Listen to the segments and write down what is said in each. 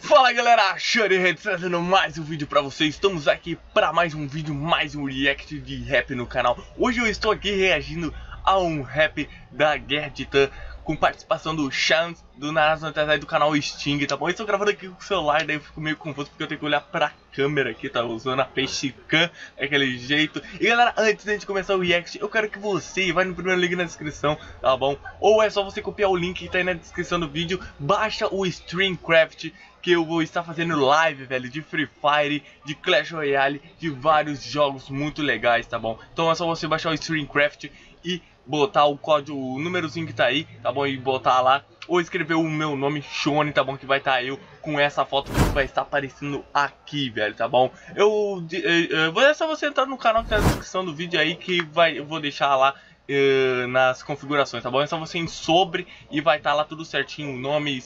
Fala galera, Shurihead trazendo mais um vídeo pra vocês. Estamos aqui para mais um vídeo, mais um react de rap no canal. Hoje eu estou aqui reagindo a um rap da Guerra Titã Com participação do Chance, do Naruto e do canal Sting, tá bom? Eu estou gravando aqui com o celular, daí eu fico meio confuso porque eu tenho que olhar pra câmera aqui, tá? Usando a Peixicam, aquele jeito E galera, antes de começar o react, eu quero que você vá no primeiro link na descrição, tá bom? Ou é só você copiar o link que tá aí na descrição do vídeo Baixa o Streamcraft que eu vou estar fazendo live, velho, de Free Fire, de Clash Royale, de vários jogos muito legais, tá bom? Então é só você baixar o Streamcraft e botar o código, o númerozinho que tá aí, tá bom? E botar lá, ou escrever o meu nome, Shone, tá bom? Que vai estar tá eu com essa foto que vai estar aparecendo aqui, velho, tá bom? Eu, eu, eu, é só você entrar no canal que tá na descrição do vídeo aí que vai, eu vou deixar lá Uh, nas configurações, tá bom? É só você em sobre e vai estar tá lá tudo certinho, o nome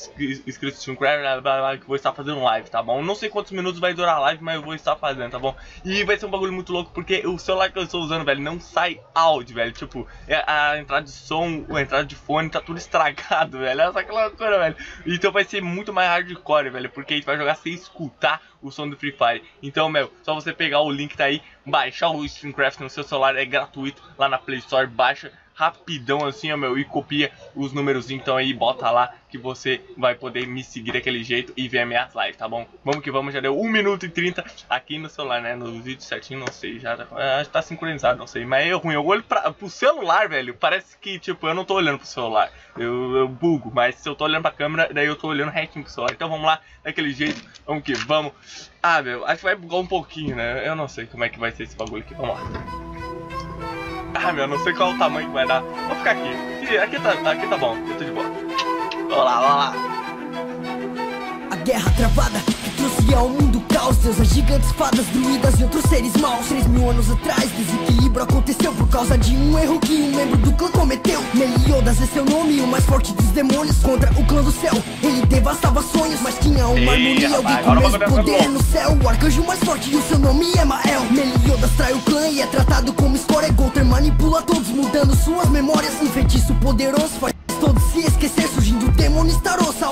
escrito Streamcraft, que vou estar fazendo live, tá bom? Não sei quantos minutos vai durar a live, mas eu vou estar fazendo, tá bom? E vai ser um bagulho muito louco, porque o celular que eu estou usando, velho, não sai áudio, velho, tipo, é, a entrada de som, a entrada de fone tá tudo estragado, velho, só aquela loucura, velho. Então vai ser muito mais hardcore, velho, porque a gente vai jogar sem escutar o som do Free Fire. Então, meu, só você pegar o link tá aí, baixar o Streamcraft no seu celular, é gratuito lá na Play Store, baixa rapidão assim, ó, meu, e copia os números então aí, bota lá que você vai poder me seguir daquele jeito e ver a minha live, tá bom? Vamos que vamos, já deu 1 minuto e 30 aqui no celular, né? No vídeo certinho, não sei, já tá, é, tá sincronizado, não sei, mas é ruim, eu olho pra, pro celular, velho, parece que, tipo, eu não tô olhando pro celular, eu, eu bugo, mas se eu tô olhando pra câmera, daí eu tô olhando retinho pro celular, então vamos lá, daquele jeito, vamos que vamos. Ah, meu, acho que vai bugar um pouquinho, né? Eu não sei como é que vai ser esse bagulho aqui, vamos lá. Ah, meu, não sei qual o tamanho que vai dar. Vou ficar aqui. Aqui, aqui, tá, aqui tá bom, eu tô de boa. Vamos lá, vamos lá. A guerra travada trouxe ao mundo caos Deusas gigantes, fadas, druidas e outros seres maus. Três mil anos atrás, desequilíbrio aconteceu Por causa de um erro que um membro do clã cometeu. Meliodas é seu nome, o mais forte dos demônios Contra o clã do céu, ele devastava sonhos Mas tinha uma harmonia, alguém com o mesmo poder no céu. O arcanjo mais forte e o seu nome é Mael. Meliodas trai o clã e é tratado como escória Golter manipula todos, mudando suas memórias. Um feitiço poderoso faz todos se esquecer Surgindo o demônio Starossa,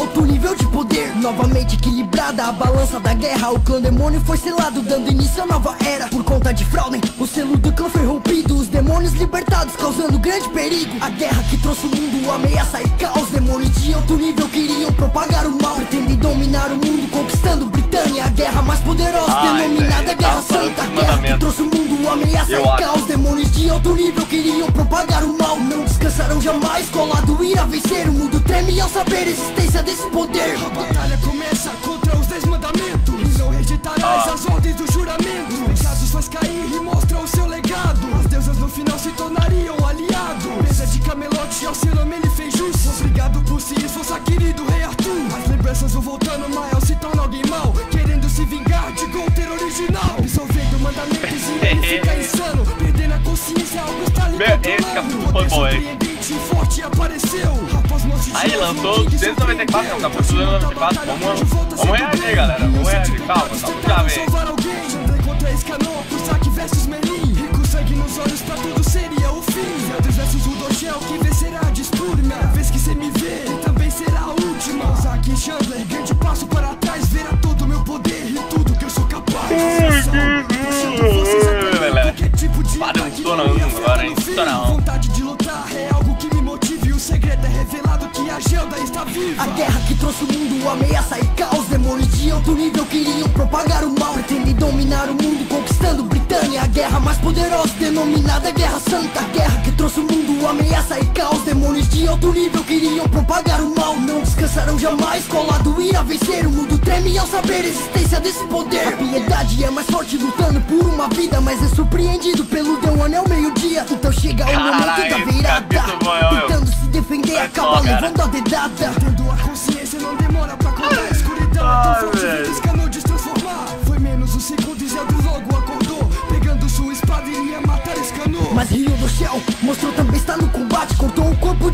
Novamente equilibrada a balança da guerra. O clã demônio foi selado, dando início à nova era. Por conta de Frauden, o selo do clã foi rompido. Os demônios libertados, causando grande perigo. A guerra que trouxe o mundo, ameaça e caos. Demônios de alto nível queriam propagar o mal. Pretendem dominar o mundo, conquistando Britânia. A guerra mais poderosa, Ai, denominada véio, Guerra Santa. A guerra que trouxe o mundo, ameaça Eu e acho. caos. Demônios de alto nível queriam propagar o mal. Não descansarão jamais, colado irá vencer O mundo treme ao saber a existência desse poder. A batalha começa contra os dez mandamentos E não rejeitarás as ordens do juramento Pecados faz cair e mostra o seu legado. As deusas no final se tornariam aliados Mesa de camelote ao seu nome ele fez jus Obrigado por se esforçar querido rei Arthur. As lembranças vão voltando, Mael se torna alguém mau. Querendo se vingar de Golter original. Absolvendo mandamentos e ele fica insano. Perdendo a consciência, algo está lhe controlando. Poder surpreendente e forte apareceu Aí lançou 294, não, tá por 294. Vamos, vamos reagir, galera. Vamos reagir. Calma, calma, já vem. Chandler, grande passo para trás Verá todo o meu poder e tudo que eu sou capaz Para sono agora, hein? Sono. Está viva. A guerra que trouxe o mundo, ameaça e caos. Demônios de alto nível queriam propagar o mal. Pretendem dominar o mundo, conquistando A guerra mais poderosa, denominada Guerra Santa guerra que trouxe o mundo, ameaça e caos. Demônios de alto nível queriam propagar o mal Não descansarão jamais, colado irá vencer O mundo treme ao saber a existência desse poder. A piedade é mais forte lutando por uma vida Mas é surpreendido pelo Deu Anel meio-dia. Então chega o momento da virada. Tentando se defender, acaba levando a dedada. Tendo a consciência não demora pra contar A escuridão é tão forte que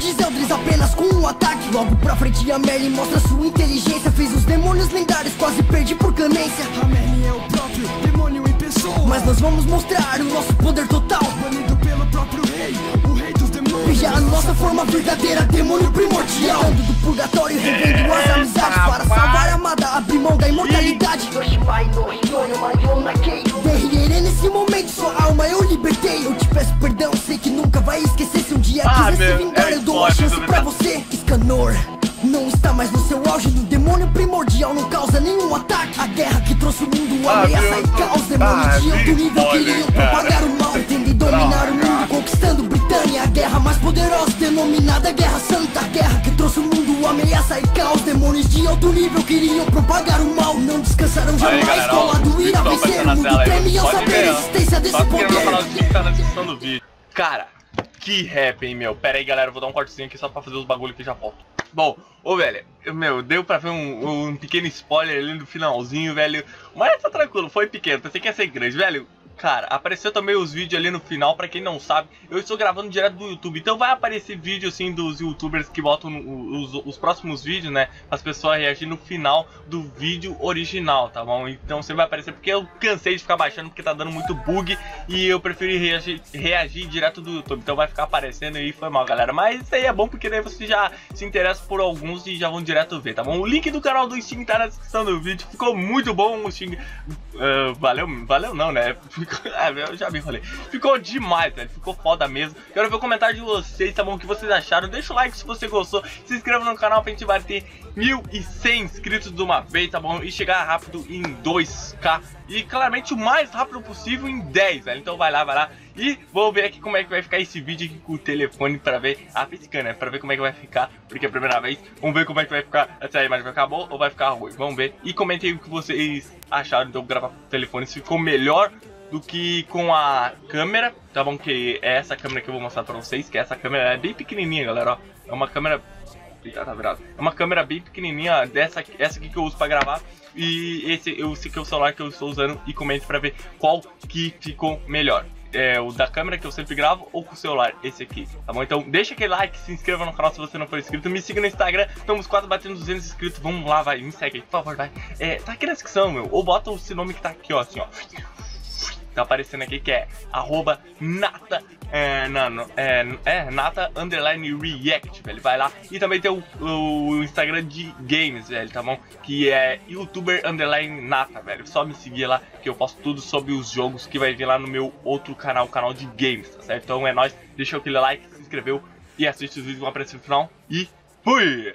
De Zeldris apenas com um ataque. Logo pra frente a Merlin mostra sua inteligência. Fez os demônios lendários, quase perdi por clemência. A Merlin é o próprio demônio em pessoa. Mas nós vamos mostrar o nosso poder total. Banido pelo próprio rei, o rei dos demônios. Veja a nossa forma verdadeira, demônio primordial. Ando do purgatório, revendo as amizades Para salvar a amada, abrir mão da vai Ah, ameaça e caos Demônios de alto nível queriam propagar o mal Pretendem dominar o mundo, conquistando Britânia A guerra mais poderosa, denominada Guerra Santa guerra que trouxe o mundo, ameaça e caos Demônios de alto nível queriam propagar o mal Não descansarão jamais, ó, colado irá vencer O mundo aí, treme ao saber ver, a existência desse Só poder canalzinho que tá na descrição do vídeo. Cara, que rap, hein, meu. Pera aí, galera, vou dar um cortezinho aqui só pra fazer os bagulho que já volto. Bom, ô, velho, eu- meu, deu pra ver um, um pequeno spoiler ali no finalzinho, velho. Mas tá tranquilo, foi pequeno, pensei que ia ser grande, velho. Cara, apareceu também os vídeos ali no final, pra quem não sabe, eu estou gravando direto do YouTube, então vai aparecer vídeo assim dos youtubers que botam os, os próximos vídeos, né? As pessoas reagir no final do vídeo original, tá bom? Então você vai aparecer porque eu cansei de ficar baixando porque tá dando muito bug e eu preferi reagir, reagir direto do YouTube, então vai ficar aparecendo aí, foi mal, galera. Mas isso aí é bom porque daí você já se interessa por alguns e já vão direto ver, tá bom? O link do canal do Steam tá na descrição do vídeo, ficou muito bom o Steam. Ah, valeu, valeu não, né? Ficou, ah, eu já me enrolei. Ficou demais, velho. Ficou foda mesmo. Quero ver o comentário de vocês, tá bom? O que vocês acharam? Deixa o like se você gostou. Se inscreva no canal pra gente bater 1.100 inscritos de uma vez, tá bom? E chegar rápido em 2k. E claramente o mais rápido possível em 10, velho. Então vai lá, vai lá. E vou ver aqui como é que vai ficar esse vídeo aqui com o telefone pra ver a piscina, né? Pra ver como é que vai ficar, porque é a primeira vez. Vamos ver como é que vai ficar. Se a imagem vai ficar boa ou vai ficar ruim. Vamos ver. E comentem o que vocês acharam de eu gravar com o telefone. Se ficou melhor do que com a câmera, tá bom? Que é essa câmera que eu vou mostrar pra vocês, que essa câmera é bem pequenininha, galera, ó. É uma câmera... Ah, tá virado. É uma câmera bem pequenininha, dessa, essa aqui que eu uso pra gravar. E esse, esse aqui é o celular que eu estou usando e comente pra ver qual que ficou melhor. É, o da câmera que eu sempre gravo ou com o celular, esse aqui, tá bom? Então deixa aquele like, se inscreva no canal se você não for inscrito, me siga no Instagram, estamos quase batendo 200 inscritos, vamos lá, vai, me segue aí, por favor, vai. É, tá aqui na descrição, meu, ou bota esse nome que tá aqui, ó, assim, ó. Tá aparecendo aqui que é arroba nata, é, é, é, nata underline react, velho, vai lá. E também tem o, o Instagram de games, velho, tá bom? Que é youtuber underline nata, velho. Só me seguir lá que eu posto tudo sobre os jogos que vai vir lá no meu outro canal, canal de games, tá certo? Então é nóis, deixa aquele like, se inscreveu e assiste os vídeos vão aparecer no final. E fui!